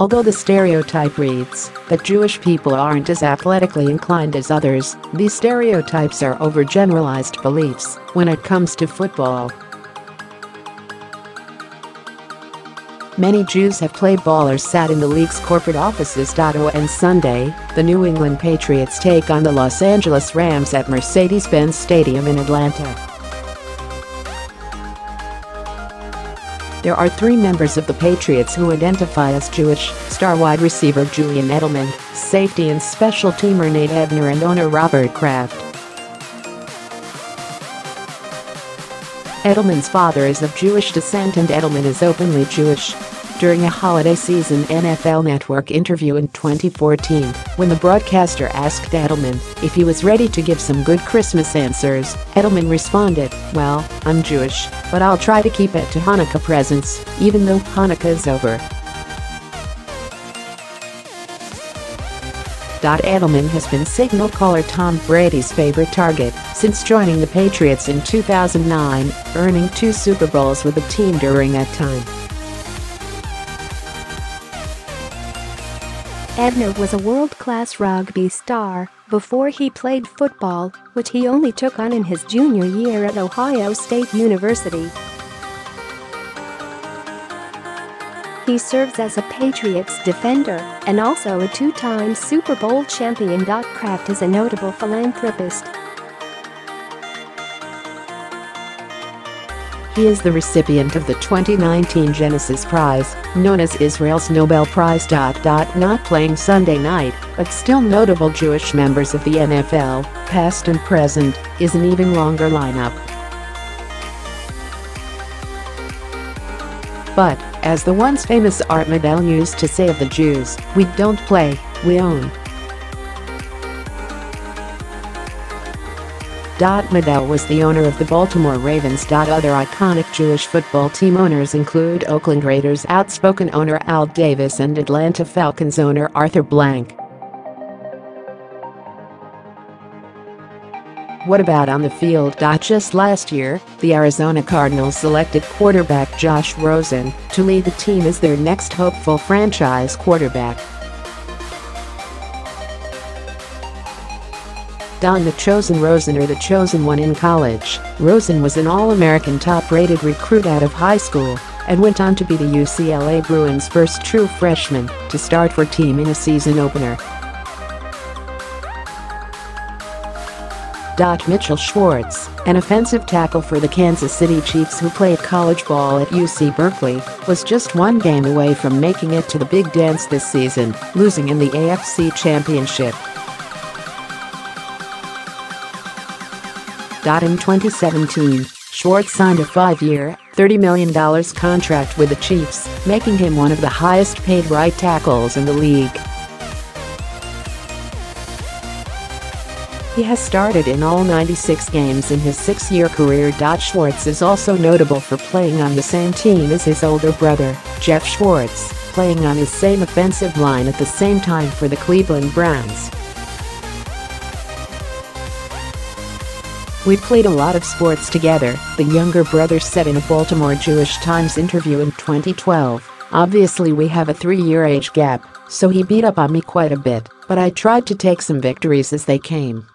Although the stereotype reads that Jewish people aren't as athletically inclined as others, these stereotypes are overgeneralized beliefs when it comes to football. Many Jews have played ball or sat in the league's corporate offices. On Sunday, the New England Patriots take on the Los Angeles Rams at Mercedes-Benz Stadium in Atlanta. There are three members of the Patriots who identify as Jewish, star wide receiver Julian Edelman, safety and special teamer Nate Ebner and owner Robert Kraft. Edelman's father is of Jewish descent and Edelman is openly Jewish. During a holiday season NFL Network interview in 2014, when the broadcaster asked Edelman if he was ready to give some good Christmas answers, Edelman responded, Well, I'm Jewish, but I'll try to keep it to Hanukkah presents, even though Hanukkah is over. Edelman has been signal caller Tom Brady's favorite target since joining the Patriots in 2009, earning two Super Bowls with the team during that time. Ebner was a world-class rugby star before he played football, which he only took on in his junior year at Ohio State University. He serves as a Patriots defender and also a two-time Super Bowl champion. Kraft is a notable philanthropist. He is the recipient of the 2019 Genesis Prize, known as Israel's Nobel Prize. Not playing Sunday night, but still notable Jewish members of the NFL, past and present, is an even longer lineup. But, as the once famous Art Modell used to say of the Jews, we don't play, we own. Modell was the owner of the Baltimore Ravens. Other iconic Jewish football team owners include Oakland Raiders outspoken owner Al Davis and Atlanta Falcons owner Arthur Blank. What about on the field? Ah, just last year, the Arizona Cardinals selected quarterback Josh Rosen to lead the team as their next hopeful franchise quarterback. Don the Chosen Rosen or the Chosen One in college, Rosen was an All-American top-rated recruit out of high school and went on to be the UCLA Bruins' first true freshman to start for team in a season opener. Mitchell Schwartz, an offensive tackle for the Kansas City Chiefs who played college ball at UC Berkeley, was just one game away from making it to the big dance this season, losing in the AFC Championship. In 2017, Schwartz signed a five-year, $30 million contract with the Chiefs, making him one of the highest-paid right tackles in the league. He has started in all 96 games in his six-year career. Schwartz is also notable for playing on the same team as his older brother, Geoff Schwartz, playing on his same offensive line at the same time for the Cleveland Browns. We played a lot of sports together, the younger brother said in a Baltimore Jewish Times interview in 2012. Obviously we have a three-year age gap, so he beat up on me quite a bit, but I tried to take some victories as they came.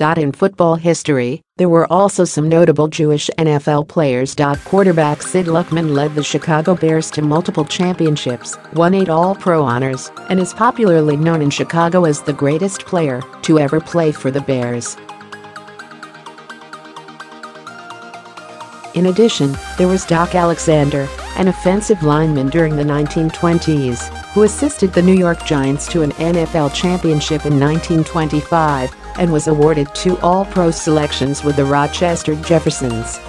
In football history, there were also some notable Jewish NFL players. Quarterback Sid Luckman led the Chicago Bears to multiple championships, won eight All-Pro honors, and is popularly known in Chicago as the greatest player to ever play for the Bears. In addition, there was Doc Alexander, an offensive lineman during the 1920s, who assisted the New York Giants to an NFL championship in 1925 and was awarded two All-Pro selections with the Rochester Jeffersons.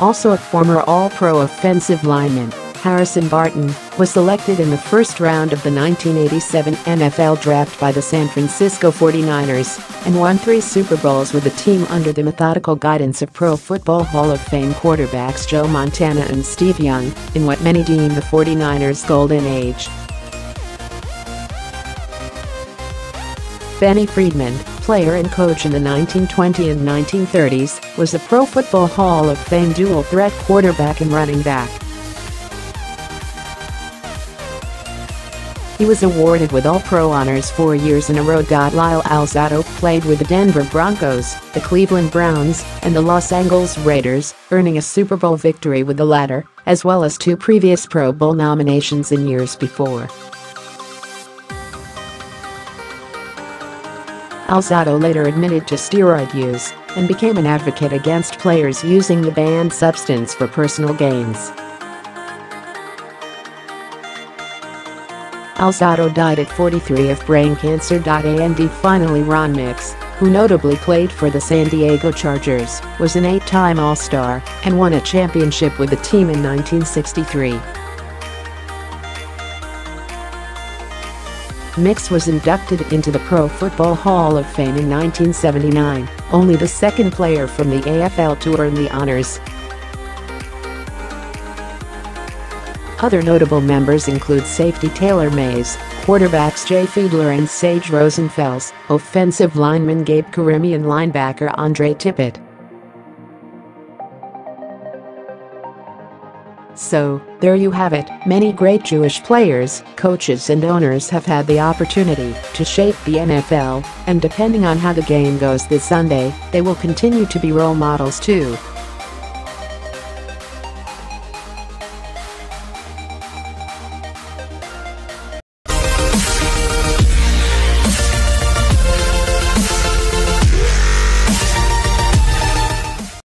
Also a former All-Pro offensive lineman, Harrison Barton, was selected in the first round of the 1987 NFL Draft by the San Francisco 49ers and won three Super Bowls with the team under the methodical guidance of Pro Football Hall of Fame quarterbacks Joe Montana and Steve Young in what many deem the 49ers' golden age. Benny Friedman, player and coach in the 1920s and 1930s, was a Pro Football Hall of Fame dual-threat quarterback and running back. He was awarded with All-Pro honors four years in a row. Lyle Alzado played with the Denver Broncos, the Cleveland Browns, and the Los Angeles Raiders, earning a Super Bowl victory with the latter, as well as two previous Pro Bowl nominations in years before. Alzado later admitted to steroid use and became an advocate against players using the banned substance for personal gains. Alzado died at 43 of brain cancer. And finally Ron Mix, who notably played for the San Diego Chargers, was an eight-time All-Star and won a championship with the team in 1963. Mix was inducted into the Pro Football Hall of Fame in 1979, only the second player from the AFL to earn the honors. Other notable members include safety Taylor Mays, quarterbacks Jay Fiedler and Sage Rosenfels, offensive lineman Gabe Carimi and linebacker Andre Tippett. So, there you have it, many great Jewish players, coaches and owners have had the opportunity to shape the NFL, and depending on how the game goes this Sunday, they will continue to be role models too.